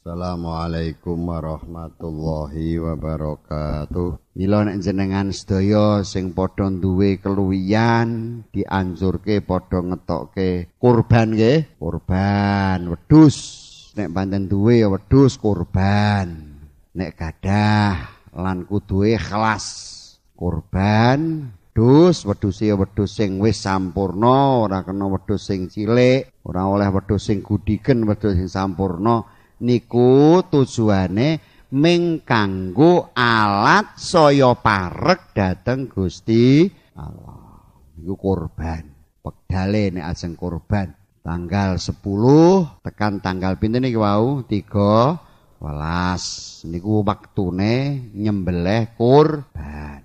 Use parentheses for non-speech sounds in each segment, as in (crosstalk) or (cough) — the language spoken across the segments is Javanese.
Assalamualaikum warahmatullahi wabarakatuh. Mila nek jenengan sedaya sing padha duwe keluwian dianjurke padha ngetokke kurban nggih, kurban wedhus. Nek panten duwe ya wedhus kurban. Nek gadah lan kuduwe kelas kurban wedhus wedhus ya wedhus sing wis sampurna ora kena wedhus sing cilik ora oleh wedhus sing gudiken wedhus sing sampurna niku tujuane ming kanggo alat saya parek dhateng Gusti Allah. Niku kurban. Pegdale nek ajeng kurban tanggal 10 tekan tanggal pinten iki wau? 3 welas niku waktune nyembelih kurban.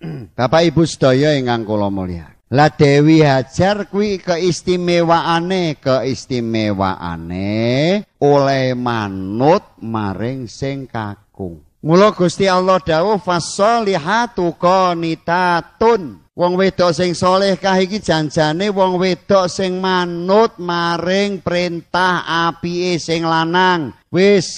(clears throat) Bapak Ibu sedaya ingkang kula mulyakaken. La Dewi Hajar kuwi keistimewaane, keistimewaane oleh manut maring sing kakung. Mula Gusti Allah dawuh fasolihatu qanitatun. Wong wedok sing saleh kah iki janjane wong wedok sing manut maring perintah apike sing lanang. Wis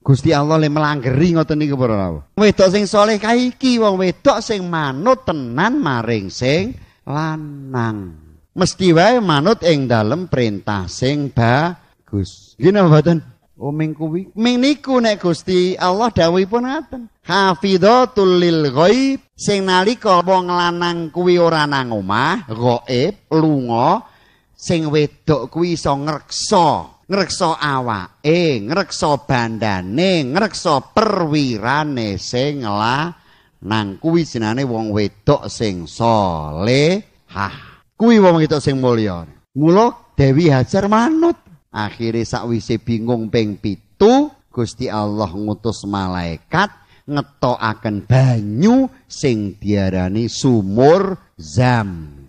Gusti Allah le melanggeri ngoten niku para Wedok sing saleh kah iki wong wedok sing manut tenan maring sing lanang. Mesti wae manut ing dalem perintah sing bagus. Gini mboten? Oh ming kuwi ming niku nek Gusti Allah dawuhipun ngaten. Hafidhatul lil ghaib sing nalika wong lanang kuwi ora nang omah, ghaib, lunga, sing wedok kuwi iso ngreksa, ngreksa awake, ngreksa bandane, ngreksa perwirane sing lah nang kuwi jenenge wong wedok sing saleh hah kuwi wong wedok sing mulya. Mula Dewi Hajar manut. Akhire sakwise bingung ping pitu Gusti Allah ngutus malaikat ngetokaken banyu sing diarani sumur zam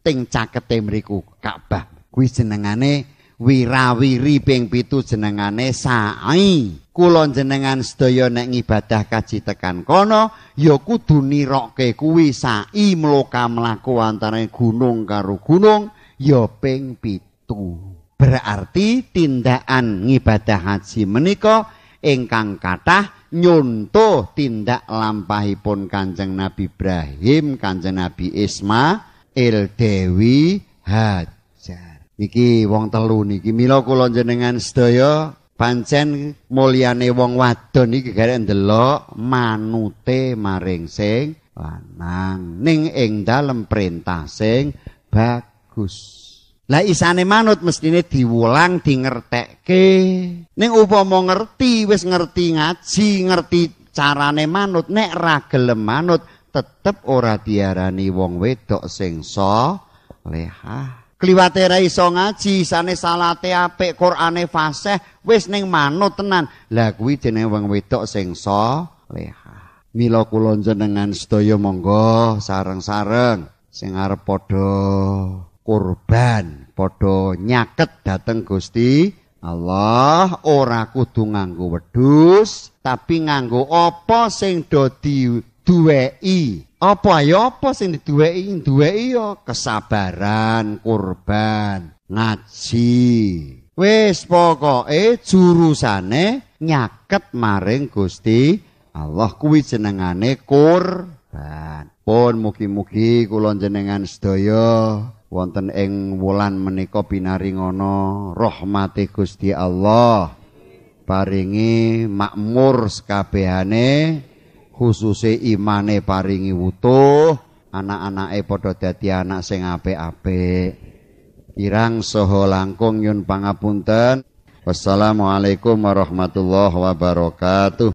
ting cakete mriku Ka'bah. Kuwi jenengane wirawiri ping pitu jenengane sa'i. Kula jenengan sedaya nek ngibadah kaji tekan kono ya kudu nirokke kuwi sa'i mloka mlaku antara gunung karo gunung ya ping pitu. Berarti tindakan ngibadah haji menika ingkang kathah nyontoh tindak lampahipun Kanjeng Nabi Ibrahim Kanjeng Nabi Ismail Dewi Haji Iki wong telu niki mila kula jenengan sedaya pancen mulyane wong wadon iki garek ndelok manute maring sing lanang ning ing dalem perintah sing bagus. Lah isane manut mestine diwulang di ngertekke. Ning upama ngerti wis ngerti ngaji, ngerti carane manut nek ra gelem manut tetep ora diarani wong wedok sing salehah. Kliwate ra iso ngaji sane salate apik Qur'ane fasih wis ning manut tenan. Lah kuwi jenenge wong wedok sing saleh mila kula jenengan sedaya monggo sareng-sareng sing arep padha kurban padha nyaket dateng Gusti Allah ora kudu nganggo wedhus tapi nganggo apa sing do diduweki Apa ya apa sing diduweki? Duweki ya kesabaran, kurban, ngaji. Wis pokoke jurusane nyaket maring Gusti Allah kuwi jenengane kurban. Pun mugi-mugi kula jenengan sedaya wonten ing wulan menika pinaringana rahmati Gusti Allah. Paringi makmur sekabehane khususe imane paringi wutuh anak-anake padha dadi anak sing apik-apik. Kirang saha langkung nyun pangapunten. Wassalamualaikum warahmatullahi wabarakatuh